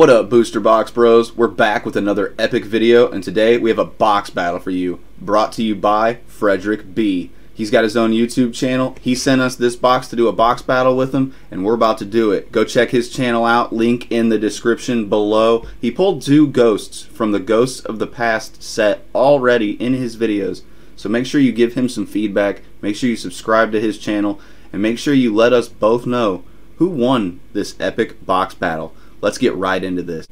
What up, Booster Box Bros? We're back with another epic video, and today we have a box battle for you, brought to you by Frederick B. He's got his own YouTube channel. He sent us this box to do a box battle with him, and we're about to do it. Go check his channel out, link in the description below. He pulled two ghosts from the Ghosts of the Past set already in his videos, so make sure you give him some feedback, make sure you subscribe to his channel, and make sure you let us both know who won this epic box battle let's get right into this.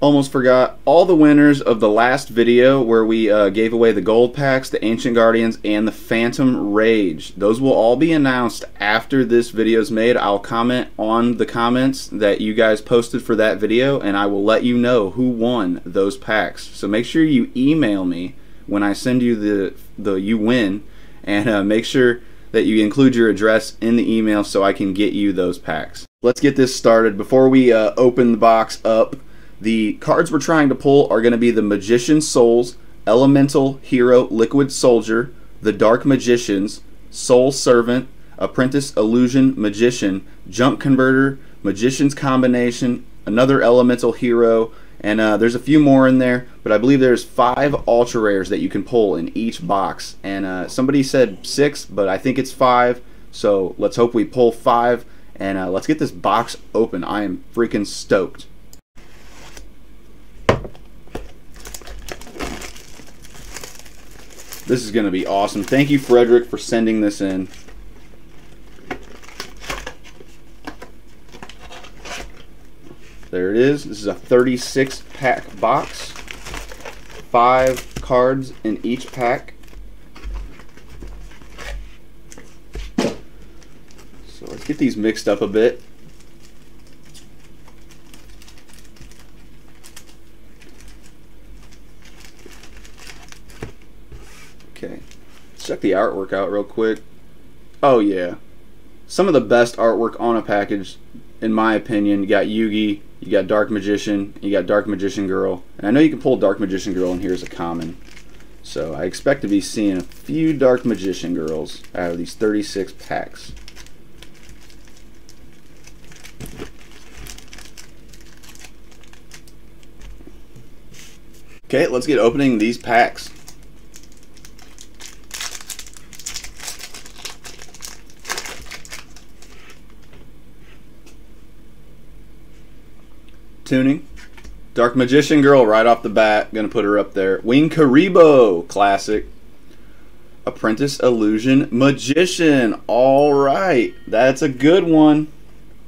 Almost forgot all the winners of the last video where we uh, gave away the gold packs, the Ancient Guardians, and the Phantom Rage. Those will all be announced after this video is made. I'll comment on the comments that you guys posted for that video and I will let you know who won those packs. So make sure you email me when I send you the, the you win and uh, make sure that you include your address in the email so I can get you those packs let's get this started. Before we uh, open the box up, the cards we're trying to pull are going to be the Magician Souls, Elemental Hero Liquid Soldier, the Dark Magicians, Soul Servant, Apprentice Illusion Magician, Junk Converter, Magician's Combination, another Elemental Hero, and uh, there's a few more in there, but I believe there's five ultra rares that you can pull in each box. And uh, somebody said six, but I think it's five. So let's hope we pull five. And uh, let's get this box open. I am freaking stoked. This is going to be awesome. Thank you, Frederick, for sending this in. There it is. This is a 36 pack box. Five cards in each pack. Get these mixed up a bit. Okay, let's check the artwork out real quick. Oh yeah, some of the best artwork on a package, in my opinion. You got Yugi, you got Dark Magician, you got Dark Magician Girl, and I know you can pull Dark Magician Girl in here as a common. So I expect to be seeing a few Dark Magician Girls out of these 36 packs. Okay, let's get opening these packs. Tuning. Dark Magician Girl right off the bat. Gonna put her up there. Wing Kuriboh, classic. Apprentice Illusion Magician. All right, that's a good one.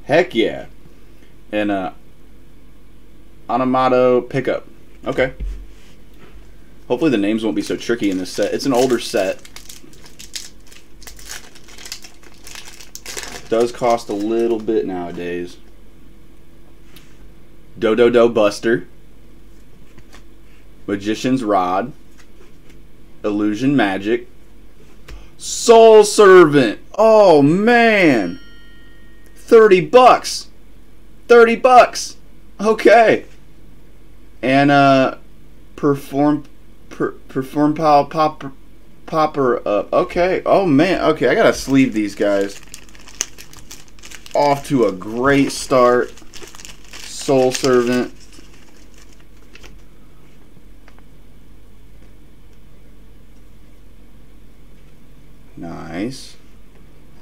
Heck yeah. And uh, Onomatopickup. Okay. Hopefully the names won't be so tricky in this set. It's an older set. does cost a little bit nowadays. Dododo Buster. Magician's Rod. Illusion Magic. Soul Servant. Oh man. 30 bucks. 30 bucks. Okay. And uh perform per, perform pile popper popper up. Okay. Oh man. Okay, I gotta sleeve these guys. Off to a great start. Soul Servant. Nice.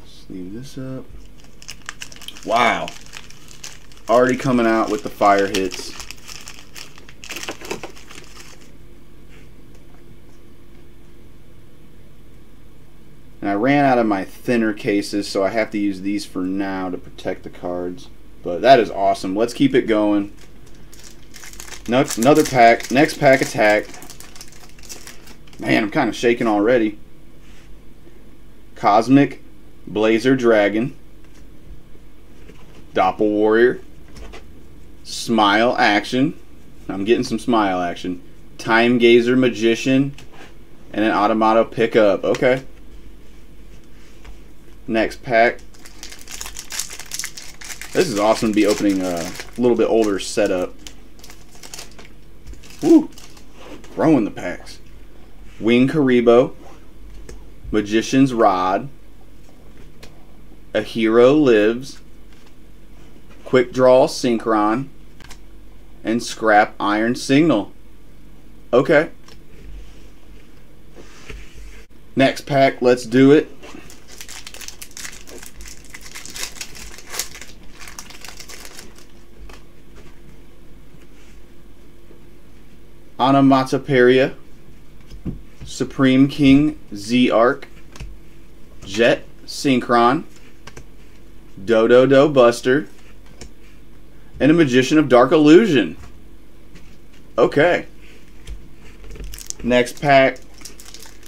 Sleeve this up. Wow. Already coming out with the fire hits. And I ran out of my thinner cases, so I have to use these for now to protect the cards. But that is awesome. Let's keep it going. Another pack. Next pack attack. Man, I'm kind of shaking already. Cosmic Blazer Dragon. Doppel Warrior. Smile Action. I'm getting some smile action. Time Gazer Magician. And an Onomatopickup. Okay. Next pack. This is awesome to be opening a little bit older setup. Woo! Growing the packs. Wing Kuriboh. Magician's Rod. A Hero Lives. Quick Draw Synchron. and Scrap Iron Signal. Okay. Next pack, let's do it. Onomatoperia, Supreme King Z Arc, Jet Synchron, Dododo Buster, and a Magician of Dark Illusion. Okay. Next pack.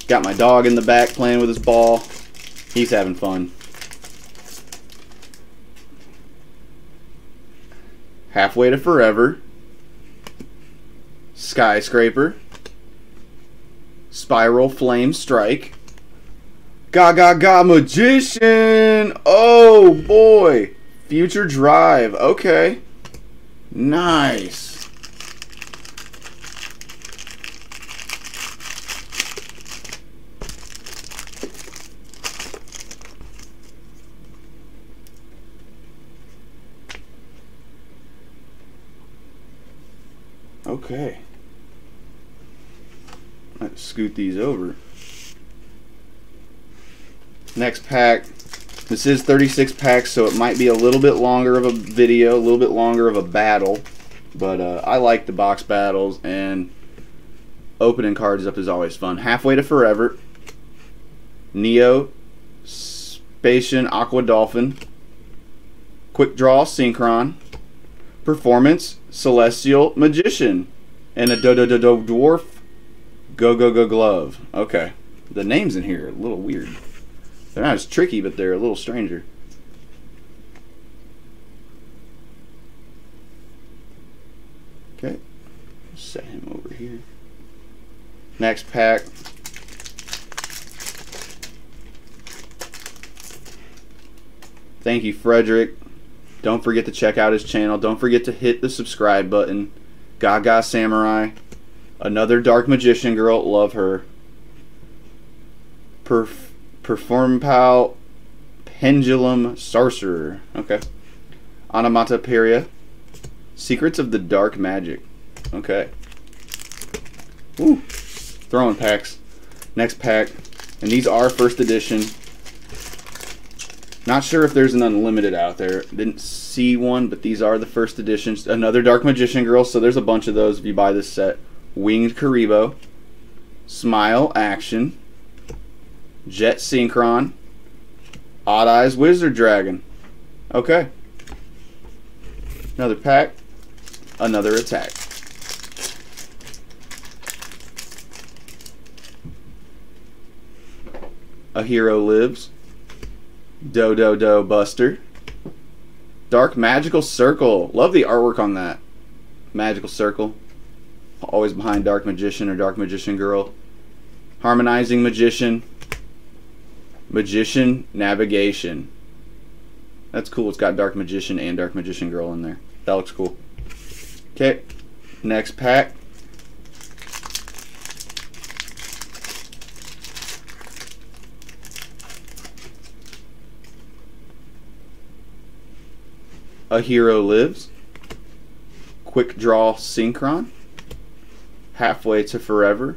Got my dog in the back playing with his ball. He's having fun. Halfway to Forever. Skyscraper. Spiral Flame Strike. Gagaga Magician! Oh boy! Future Drive. Okay. Nice. Okay. Let's scoot these over. Next pack. This is 36 packs, so it might be a little bit longer of a video, a little bit longer of a battle. But uh, I like the box battles, and opening cards up is always fun. Halfway to Forever. Neo. Spacian Aqua Dolphin. Quick Draw Synchron. Performance Celestial Magician. And a Dododo Dwarf Go Go Go Glove. Okay. The names in here are a little weird. They're not as tricky, but they're a little stranger. Okay. Set him over here. Next pack. Thank you, Frederick. Don't forget to check out his channel. Don't forget to hit the subscribe button. Gaga Samurai. Another Dark Magician girl. Love her. Perf Performapal Pendulum Sorcerer. Okay. Onomatopoeia. Secrets of the Dark Magic. Okay. Woo. Throwing packs. Next pack. And these are first edition. Not sure if there's an unlimited out there. Didn't see one, but these are the first editions. Another Dark Magician Girl, so there's a bunch of those if you buy this set. Winged Kuriboh. Smile Action. Jet Synchron. Odd Eyes Wizard Dragon. Okay. Another pack. Another attack. A Hero Lives. Dododo Buster. Dark Magical Circle. Love the artwork on that. Magical Circle. Always behind Dark Magician or Dark Magician Girl. Harmonizing Magician. Magician Navigation. That's cool. It's got Dark Magician and Dark Magician Girl in there. That looks cool. Okay. Next pack. A Hero Lives, Quick Draw Synchron, Halfway to Forever,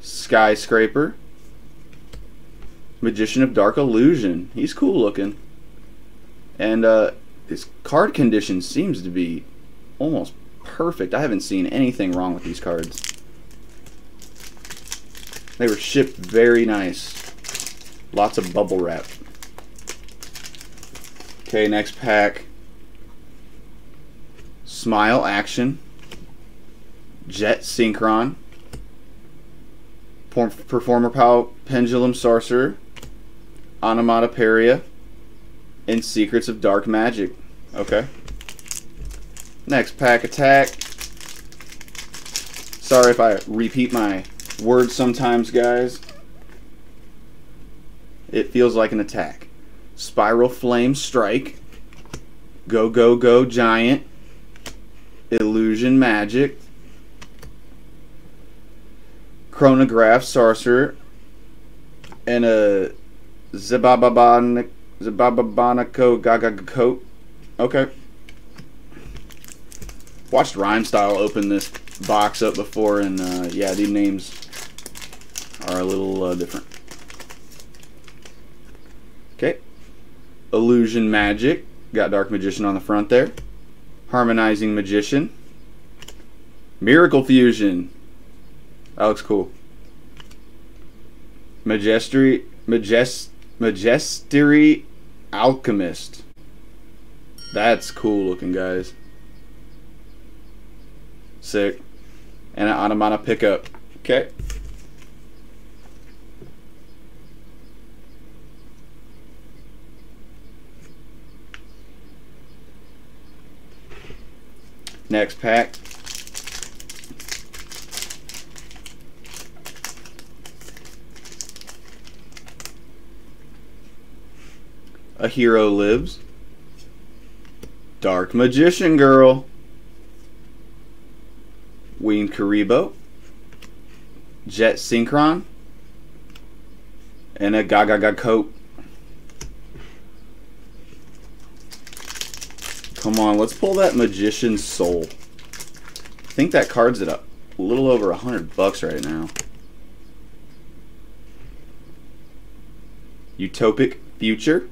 Skyscraper, Magician of Dark Illusion. He's cool looking. And uh, his card condition seems to be almost perfect. I haven't seen anything wrong with these cards. They were shipped very nice. Lots of bubble wrap. Okay, next pack. Smile Action. Jet Synchron. Performer Power Pendulum Sorcerer. Onomatopoeia. And Secrets of Dark Magic. Okay. Next pack attack. Sorry if I repeat my words sometimes, guys. It feels like an attack. Spiral Flame Strike, Go Go Go Giant, Illusion Magic, Chronograph Sorcerer, and a Zabababanico Gagaga Coat. Okay. watched Rhyme Style open this box up before, and uh, yeah, these names are a little uh, different. Okay. Illusion Magic. Got Dark Magician on the front there. Harmonizing Magician. Miracle Fusion. That looks cool. Majestery, Majest, Majestery Alchemist. That's cool looking, guys. Sick. And an Automata pickup. Okay. Next pack. A Hero Lives. Dark Magician Girl. Ween Kuriboh. Jet Synchron. And a Gaga Gaga Coat. Come on, let's pull that Magician's Soul. I think that card's at a little over a hundred bucks right now. Utopic Future.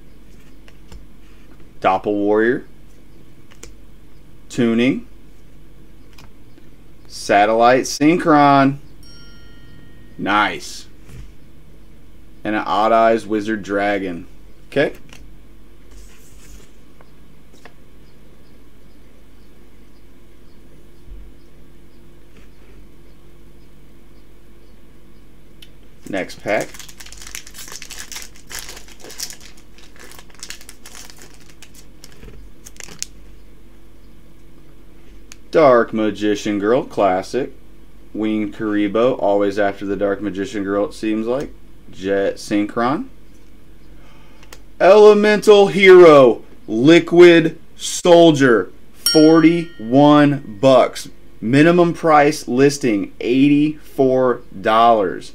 Doppel Warrior. Tuning. Satellite Synchron. Nice. And an Odd Eyes Wizard Dragon. Okay. Next pack. Dark Magician Girl, classic. Ween Kuriboh, always after the Dark Magician Girl, it seems like. Jet Synchron. Elemental Hero, Liquid Soldier, 41 bucks. Minimum price listing, $84.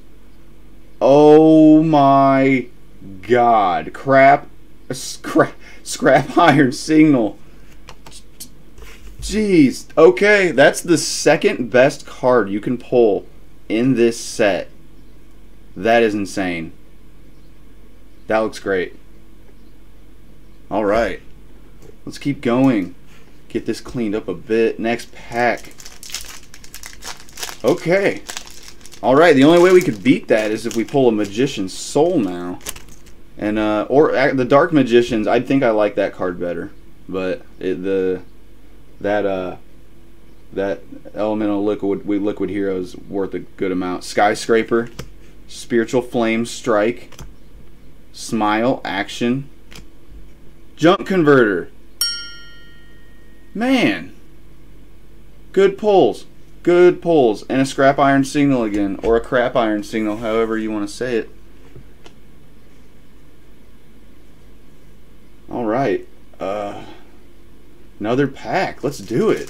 Oh my god. Crap. Scrap, scrap iron signal. Jeez. Okay, that's the second best card you can pull in this set. That is insane. That looks great. All right. Let's keep going. Get this cleaned up a bit. Next pack. Okay. All right. The only way we could beat that is if we pull a Magician's Soul now. And uh, or uh, the Dark Magicians. I think I like that card better, but it, the that uh that elemental liquid we liquid hero is worth a good amount. Skyscraper, spiritual flame strike, smile action, junk converter. Man, good pulls, good pulls, and a scrap iron signal again, or a crap iron signal, however you want to say it. All right. Uh. Another pack. Let's do it.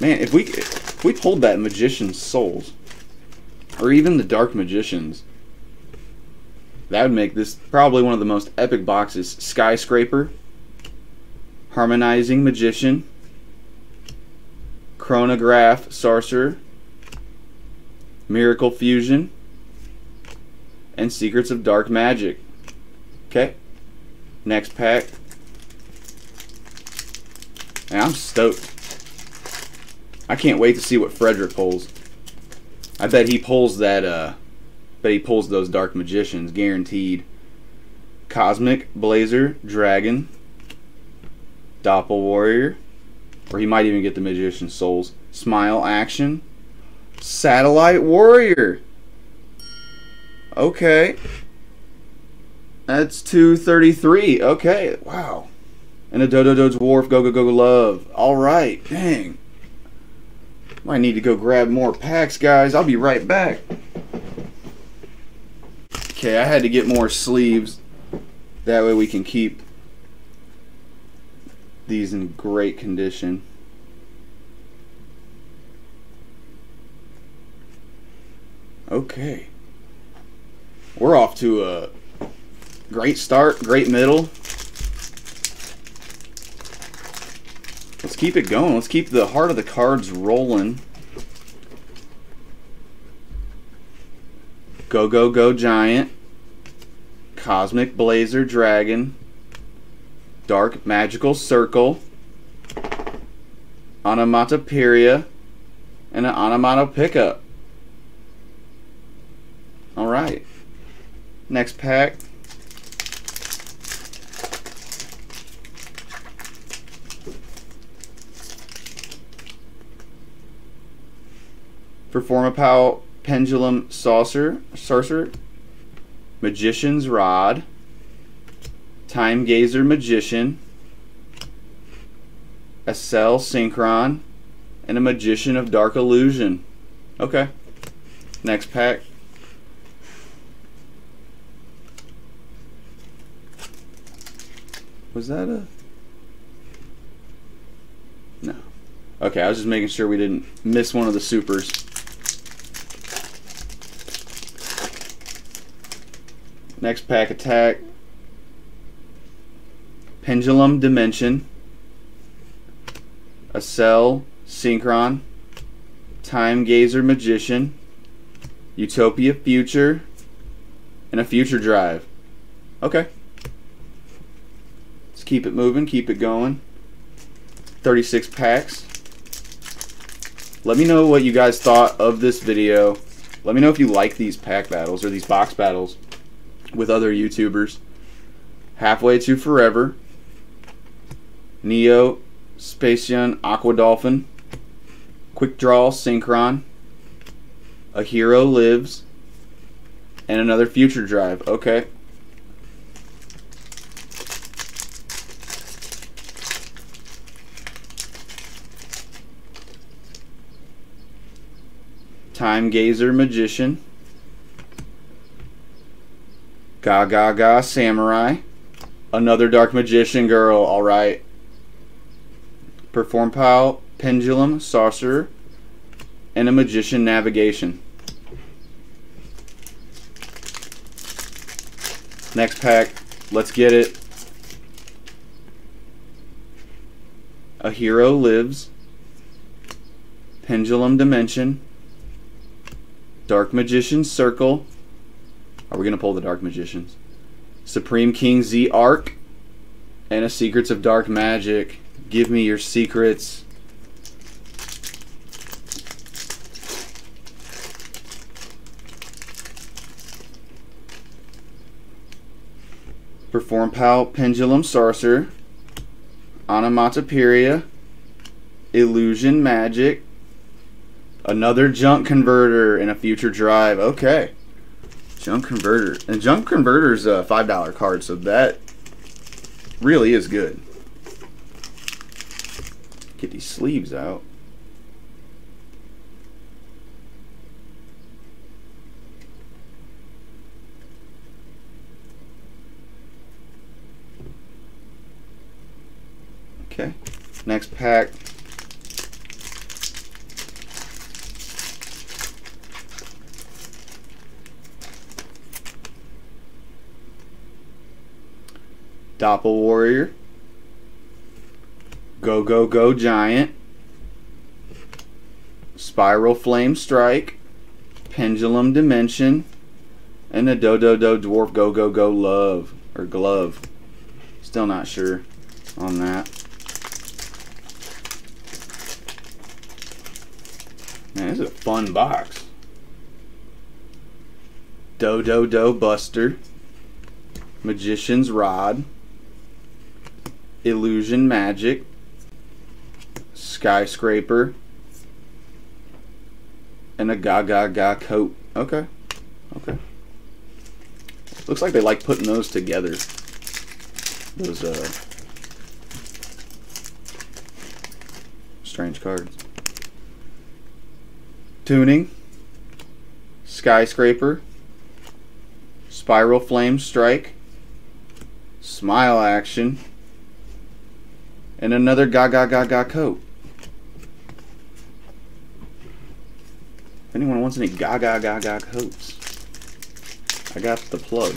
Man, if we if we pulled that Magician's Souls, or even the Dark Magicians, that would make this probably one of the most epic boxes. Skyscraper, Harmonizing Magician, Chronograph Sorcerer, Miracle Fusion, and Secrets of Dark Magic. Okay. Next pack. And I'm stoked. I can't wait to see what Frederick pulls. I bet he pulls that, uh, bet he pulls those Dark Magicians, guaranteed. Cosmic Blazer Dragon. Doppel Warrior. Or he might even get the Magician Souls. Smile Action. Satellite Warrior. Okay. That's 233. Okay, wow. And a Dodo Dodo Dwarf, Go Go Go Go Love. Alright, dang. Might need to go grab more packs, guys. I'll be right back. Okay, I had to get more sleeves. That way we can keep these in great condition. Okay. We're off to a Great start, great middle. Let's keep it going. Let's keep the heart of the cards rolling. Go, go, go, Giant. Cosmic Blazer Dragon. Dark Magical Circle. Onomatopoeia. And an Onomatopickup. Alright. Next pack. Performapal Pendulum Saucer, Sorcerer, Magician's Rod, Time Gazer Magician, Accel Synchron, and a Magician of Dark Illusion. Okay. Next pack. Was that a... No. Okay, I was just making sure we didn't miss one of the supers. Next pack attack. Pendulum Dimension. Accel Synchron. Time Gazer Magician. Utopia Future. And a Future Drive. Okay. Let's keep it moving, keep it going. 36 packs. Let me know what you guys thought of this video. Let me know if you like these pack battles or these box battles with other YouTubers. Halfway to Forever, Neo, Spacian, Aqua Dolphin, Quick Draw, Synchron, A Hero Lives, and another Future Drive. Okay. Time Gazer Magician. Ga Ga Ga Samurai. Another Dark Magician girl, alright. Performapal Pendulum Sorcerer. And a Magician Navigation. Next pack. Let's get it. A Hero Lives. Pendulum Dimension. Dark Magician Circle. Are we going to pull the Dark Magicians? Supreme King Z Arc. And a Secrets of Dark Magic. Give me your secrets. Performapal Pendulum Sorcerer. Onomatopoeia. Illusion Magic. Another junk converter in a future drive. Okay. Junk converter. And junk converter is a $5 card, so that really is good. Get these sleeves out. Okay. Next pack. Doppel Warrior. Go Go Go Giant. Spiral Flame Strike. Pendulum Dimension. And a Dododo Dwarf Go Go Go Love. Or Glove. Still not sure on that. Man, this is a fun box. Dododo Buster. Magician's Rod. Illusion Magic. Skyscraper. And a Gaga Ga coat. Okay. Okay. Looks like they like putting those together. Those, uh... Strange cards. Tuning. Skyscraper. Spiral Flame Strike. Smile Action. And another Ga Ga Ga Ga coat. If anyone wants any Ga Ga Ga Ga coats, I got the plug.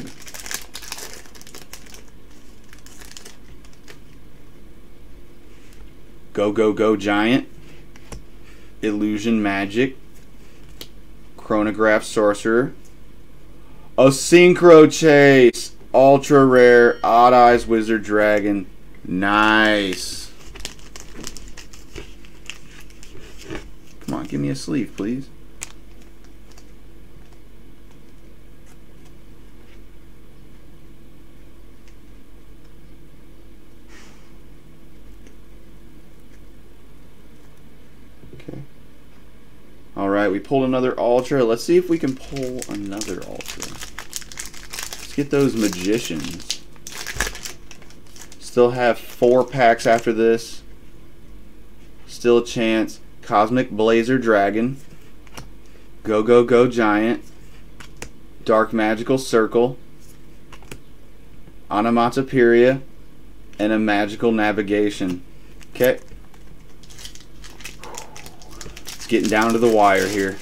Go Go Go Giant, Illusion Magic, Chronograph Sorcerer, a Synchro Chase, Ultra Rare, Odd Eyes Wizard Dragon. Nice. Come on, give me a sleeve, please. Okay. All right, we pulled another Ultra. Let's see if we can pull another Ultra. Let's get those Magicians. Still have four packs after this. Still a chance. Cosmic Blazer Dragon. Go Go Go Giant. Dark Magical Circle. Onomatopoeia. And a Magical Navigation. Okay. It's getting down to the wire here.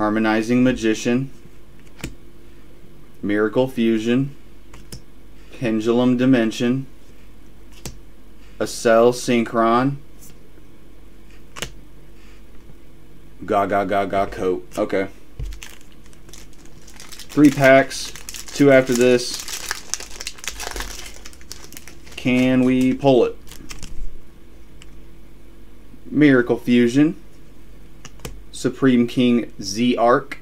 Harmonizing Magician. Miracle Fusion. Pendulum Dimension. Accel Synchron. Gaga Gaga Coat. Okay. Three packs. Two after this. Can we pull it? Miracle Fusion. Supreme King Z Arc.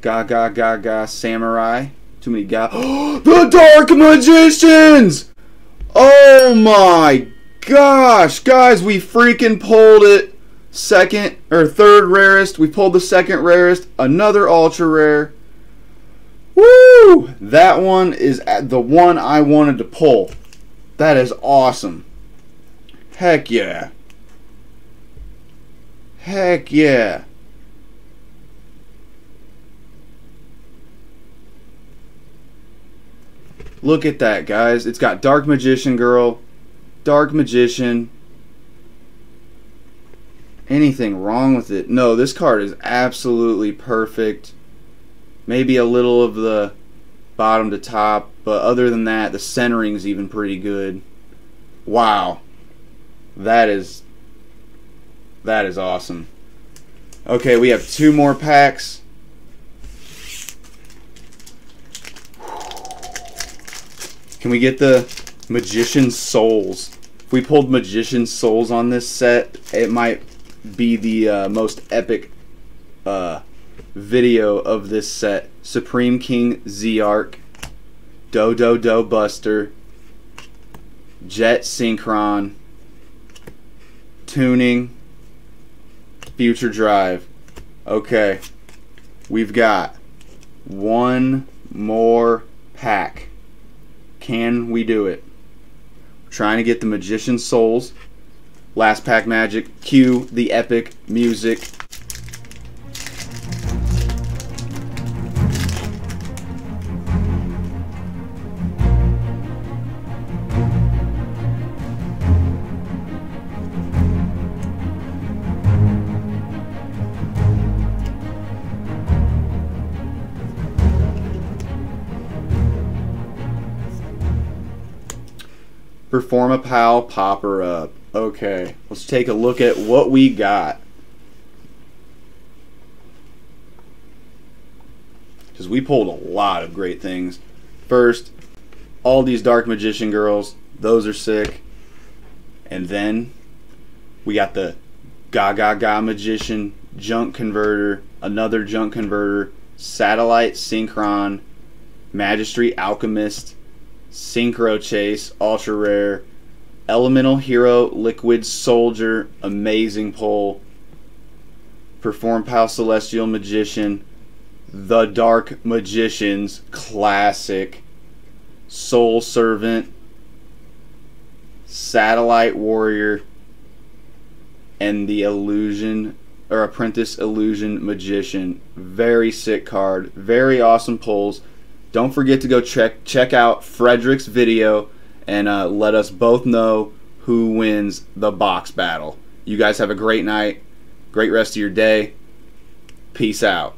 Gaga Gaga Samurai. Too many guys. the Dark Magicians! Oh my gosh, guys, we freaking pulled it. Second or third rarest. We pulled the second rarest. Another ultra rare. Woo! That one is the one I wanted to pull. That is awesome. Heck yeah. Heck yeah. Look at that, guys. It's got Dark Magician Girl, Dark Magician. Anything wrong with it? No, this card is absolutely perfect. Maybe a little of the bottom to top, but other than that, the centering is even pretty good. Wow. That is that is awesome. Okay, we have two more packs. Can we get the Magician Souls? If we pulled Magician Souls on this set, it might be the uh, most epic uh, video of this set. Supreme King Z-Arc, Dododo Buster, Jet Synchron, Tuning, Future Drive. Okay, we've got one more pack. Can we do it? We're trying to get the Magician Souls. Last pack magic. Cue the epic music. Performapal Popperup. Okay, let's take a look at what we got. Because we pulled a lot of great things. First, all these Dark Magician girls, those are sick. And then we got the Gagaga Magician Junk Converter, another Junk Converter, Satellite Synchron, Magistery Alchemist, Synchro Chase, Ultra Rare, Elemental Hero, Liquid Soldier, amazing pull. Performapal Celestial Magician, The Dark Magicians, classic. Soul Servant, Satellite Warrior, and the Illusion or Apprentice Illusion Magician. Very sick card. Very awesome pulls. Don't forget to go check check out Frederick's video and uh, let us both know who wins the box battle. You guys have a great night, great rest of your day. Peace out.